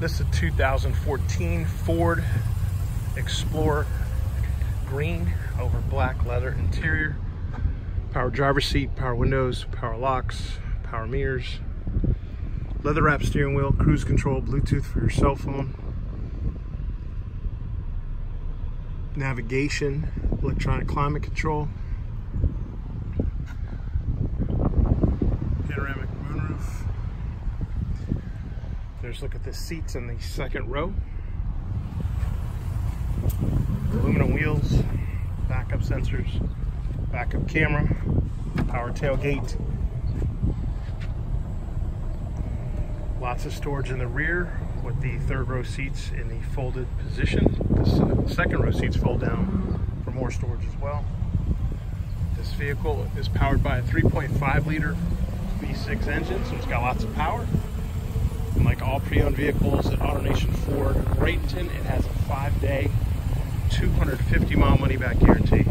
This is a 2014 Ford Explorer green over black leather interior. Power driver seat, power windows, power locks, power mirrors, leather wrap steering wheel, cruise control, Bluetooth for your cell phone, navigation, electronic climate control, There's look at the seats in the second row. Aluminum wheels, backup sensors, backup camera, power tailgate. Lots of storage in the rear with the third row seats in the folded position. The second row seats fold down for more storage as well. This vehicle is powered by a 3.5 liter V6 engine, so it's got lots of power. And like all pre-owned vehicles at AutoNation Ford Bradenton, it has a five-day, 250 mile money back guarantee.